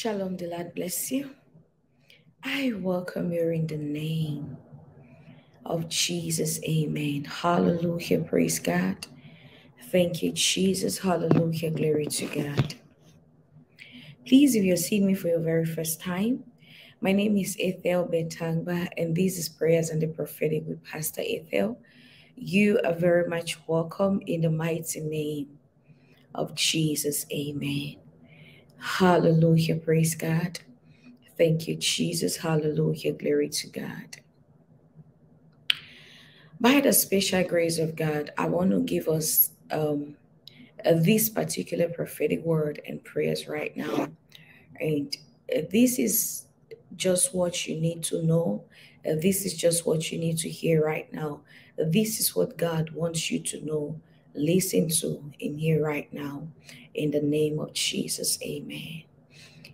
Shalom, the Lord bless you. I welcome you in the name of Jesus. Amen. Hallelujah. Praise God. Thank you, Jesus. Hallelujah. Glory to God. Please, if you're seeing me for your very first time, my name is Ethel Betangba, and this is Prayers and the Prophetic with Pastor Ethel. You are very much welcome in the mighty name of Jesus. Amen. Hallelujah. Praise God. Thank you, Jesus. Hallelujah. Glory to God. By the special grace of God, I want to give us um, uh, this particular prophetic word and prayers right now. And uh, this is just what you need to know. Uh, this is just what you need to hear right now. This is what God wants you to know, listen to, in here right now. In the name of Jesus, amen.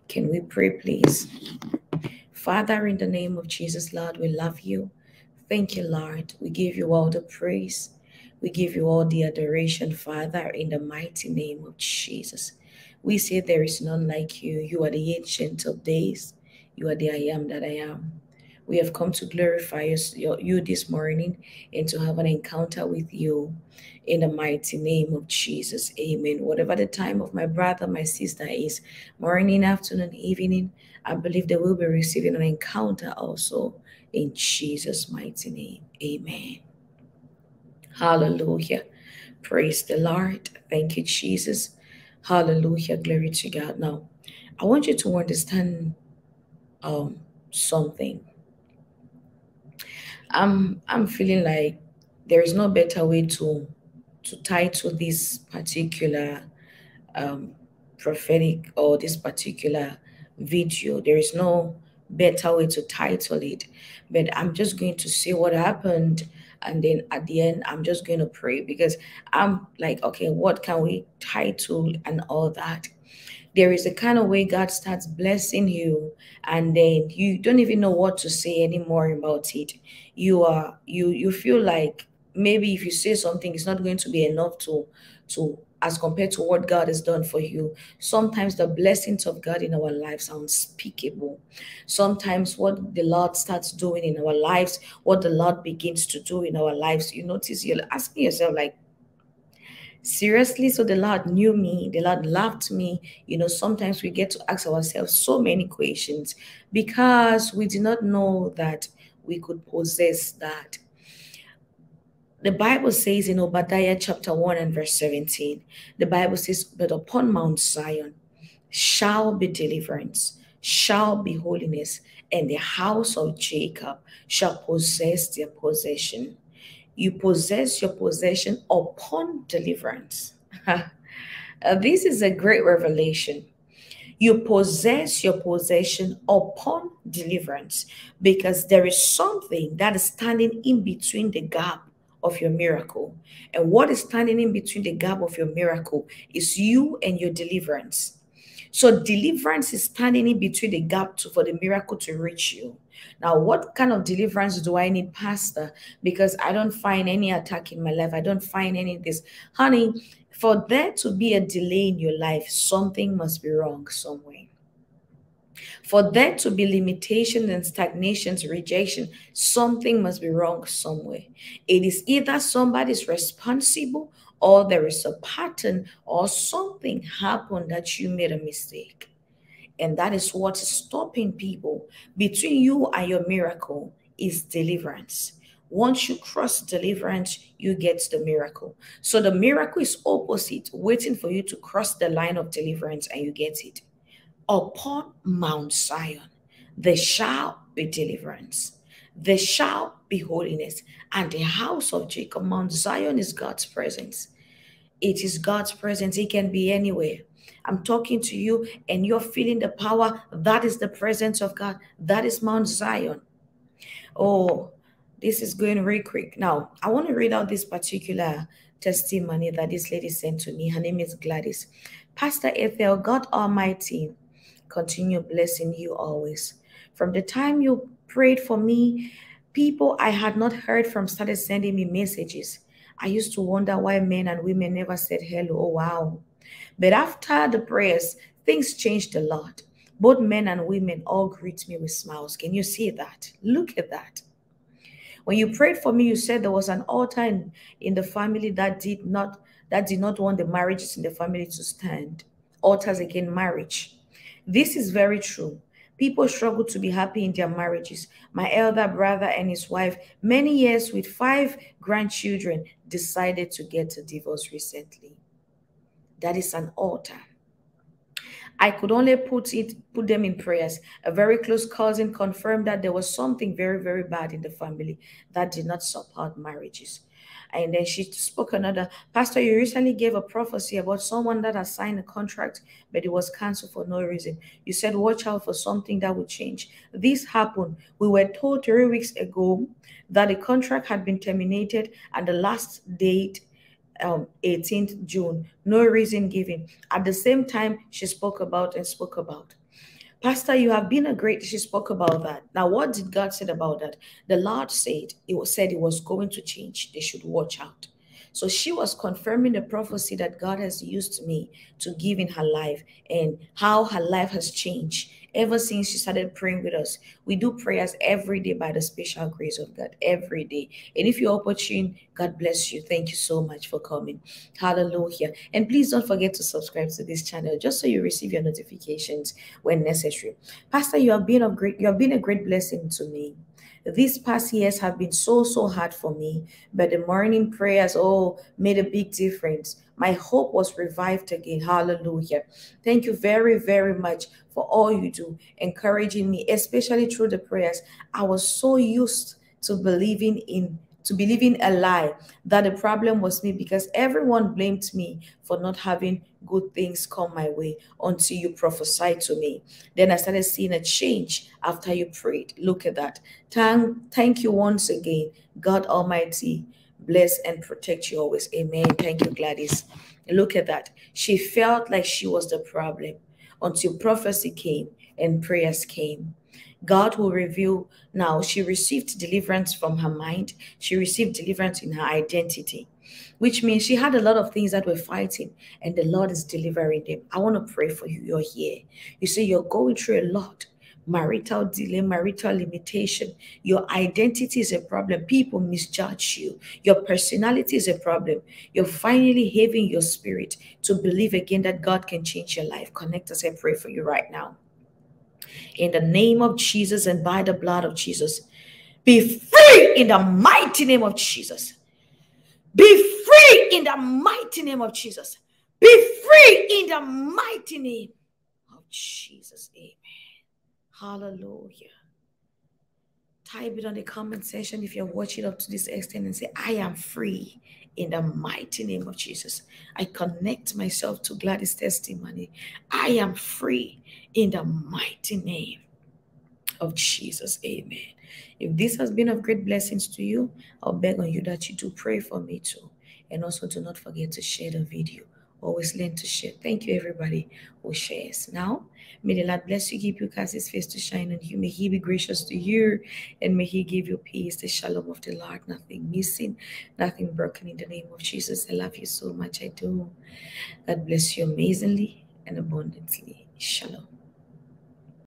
Can we pray, please? Father, in the name of Jesus, Lord, we love you. Thank you, Lord. We give you all the praise. We give you all the adoration, Father, in the mighty name of Jesus. We say there is none like you. You are the ancient of days. You are the I am that I am. We have come to glorify you this morning and to have an encounter with you in the mighty name of Jesus. Amen. Whatever the time of my brother, my sister is, morning, afternoon, evening, I believe they will be receiving an encounter also in Jesus' mighty name. Amen. Hallelujah. Praise the Lord. Thank you, Jesus. Hallelujah. Glory to God. Now, I want you to understand um, something. I'm I'm feeling like there is no better way to to title this particular um, prophetic or this particular video. There is no better way to title it, but I'm just going to see what happened. And then at the end, I'm just going to pray because I'm like, okay, what can we title and all that? There is a kind of way God starts blessing you, and then you don't even know what to say anymore about it. You are you you feel like maybe if you say something, it's not going to be enough to to as compared to what God has done for you. Sometimes the blessings of God in our lives are unspeakable. Sometimes what the Lord starts doing in our lives, what the Lord begins to do in our lives, you notice you're asking yourself, like, seriously so the lord knew me the lord loved me. You know sometimes we get to ask ourselves so many questions because we did not know that we could possess that. The bible says in obadiah chapter 1 and verse 17 the bible says but upon mount zion shall be deliverance shall be holiness and the house of jacob shall possess their possession you possess your possession upon deliverance. uh, this is a great revelation. You possess your possession upon deliverance because there is something that is standing in between the gap of your miracle. And what is standing in between the gap of your miracle is you and your deliverance. So deliverance is standing in between the gap to, for the miracle to reach you. Now, what kind of deliverance do I need, Pastor? Because I don't find any attack in my life. I don't find any of this. Honey, for there to be a delay in your life, something must be wrong somewhere. For there to be limitations and stagnations, rejection, something must be wrong somewhere. It is either somebody's responsible or there is a pattern or something happened that you made a mistake. And that is what is stopping people between you and your miracle is deliverance. Once you cross deliverance, you get the miracle. So the miracle is opposite, waiting for you to cross the line of deliverance and you get it. Upon Mount Zion, there shall be deliverance. There shall be holiness. And the house of Jacob, Mount Zion is God's presence. It is God's presence. He can be anywhere. I'm talking to you and you're feeling the power. That is the presence of God. That is Mount Zion. Oh, this is going very quick. Now, I want to read out this particular testimony that this lady sent to me. Her name is Gladys. Pastor Ethel, God Almighty, continue blessing you always. From the time you prayed for me, people I had not heard from started sending me messages. I used to wonder why men and women never said hello. Oh, wow. But after the prayers, things changed a lot. Both men and women all greet me with smiles. Can you see that? Look at that. When you prayed for me, you said there was an altar in, in the family that did not that did not want the marriages in the family to stand. Altars against marriage. This is very true. People struggle to be happy in their marriages. My elder brother and his wife, many years with five grandchildren, decided to get a divorce recently. That is an altar. I could only put it put them in prayers. A very close cousin confirmed that there was something very, very bad in the family that did not support marriages. And then she spoke another, Pastor, you recently gave a prophecy about someone that has signed a contract, but it was canceled for no reason. You said, watch out for something that would change. This happened. We were told three weeks ago that the contract had been terminated and the last date um, 18th June. No reason given. At the same time, she spoke about and spoke about. Pastor, you have been a great. She spoke about that. Now, what did God said about that? The Lord said it was said it was going to change. They should watch out. So she was confirming the prophecy that God has used me to give in her life and how her life has changed ever since she started praying with us. We do prayers every day by the special grace of God, every day. And if you're opportune, God bless you. Thank you so much for coming. Hallelujah. And please don't forget to subscribe to this channel just so you receive your notifications when necessary. Pastor, you have been a great you have been a great blessing to me. These past years have been so, so hard for me, but the morning prayers all made a big difference. My hope was revived again. Hallelujah. Thank you very, very much for all you do, encouraging me, especially through the prayers. I was so used to believing in to believing a lie that the problem was me because everyone blamed me for not having good things come my way until you prophesied to me. Then I started seeing a change after you prayed. Look at that. Thank, thank you once again, God Almighty. Bless and protect you always. Amen. Thank you, Gladys. Look at that. She felt like she was the problem until prophecy came and prayers came. God will reveal now. She received deliverance from her mind, she received deliverance in her identity, which means she had a lot of things that were fighting, and the Lord is delivering them. I want to pray for you. You're here. You see, you're going through a lot marital delay, marital limitation. Your identity is a problem. People misjudge you. Your personality is a problem. You're finally having your spirit to believe again that God can change your life. Connect us and pray for you right now. In the name of Jesus and by the blood of Jesus, be free in the mighty name of Jesus. Be free in the mighty name of Jesus. Be free in the mighty name of Jesus. Amen. Hallelujah. Type it on the comment section if you're watching up to this extent and say, I am free in the mighty name of Jesus. I connect myself to Gladys' testimony. I am free in the mighty name of Jesus. Amen. If this has been of great blessings to you, I'll beg on you that you do pray for me too. And also do not forget to share the video always learn to share. Thank you, everybody who shares. Now, may the Lord bless you, keep you, cause his face to shine on you. May he be gracious to you, and may he give you peace, the shalom of the Lord, nothing missing, nothing broken in the name of Jesus. I love you so much. I do. God bless you amazingly and abundantly. Shalom.